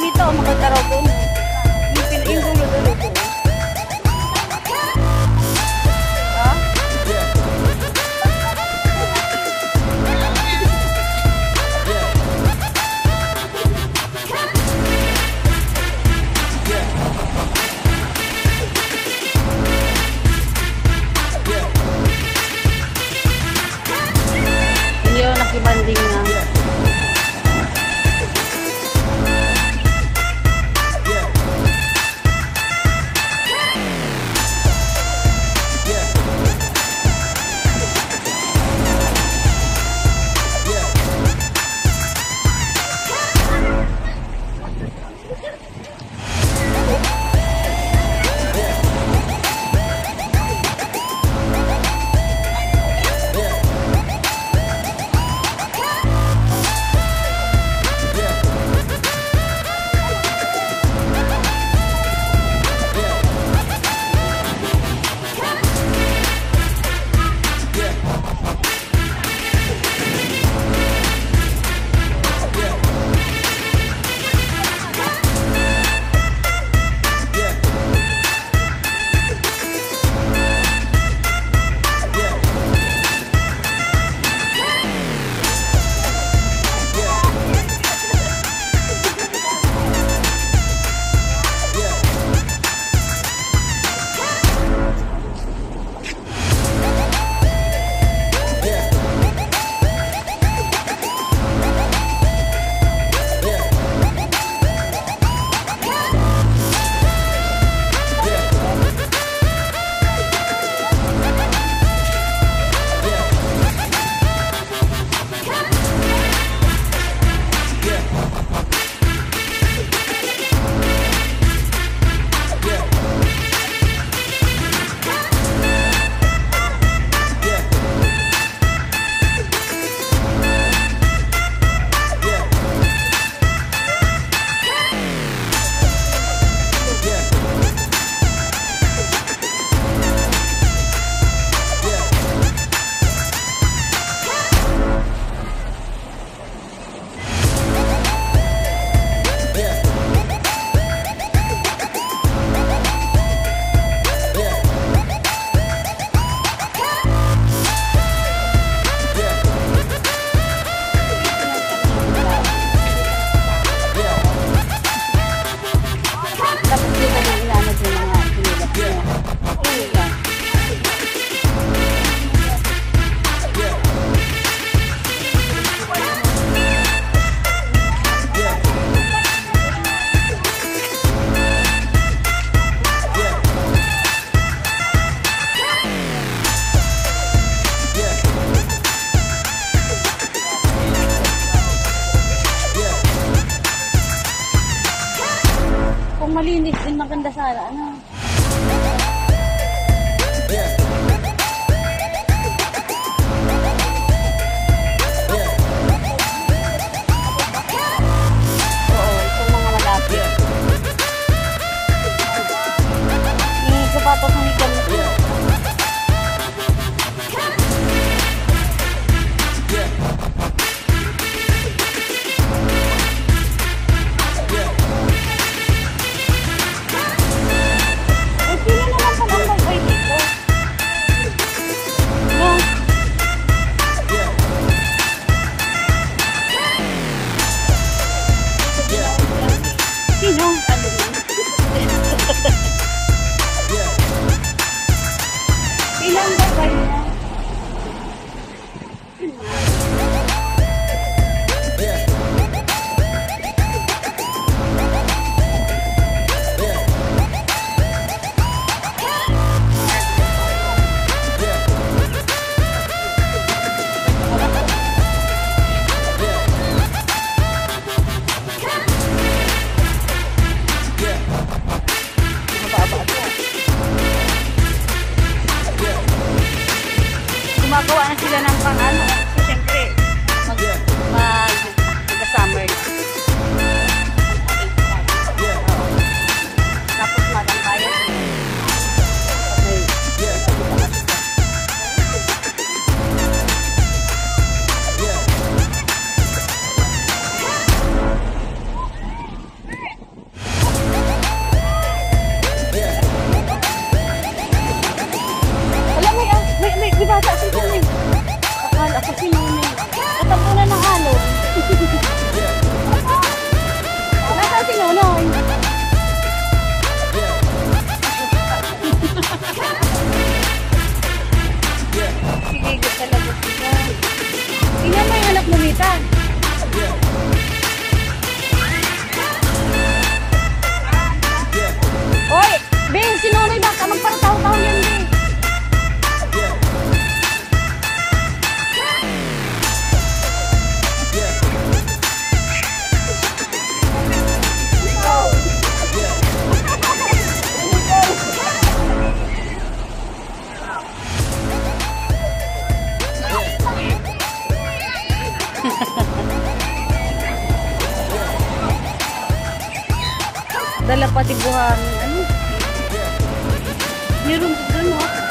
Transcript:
nito, magkakaroon Kung malinis din maganda sana, ano. nagkuha na sila ng pang ano. So, syempre, mag, mag, mag Oy! Bing, sinunay ba ka? Magparataw-taw yan Ate Buhan. Ano? Meron ko gano'n.